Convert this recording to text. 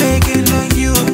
making on you.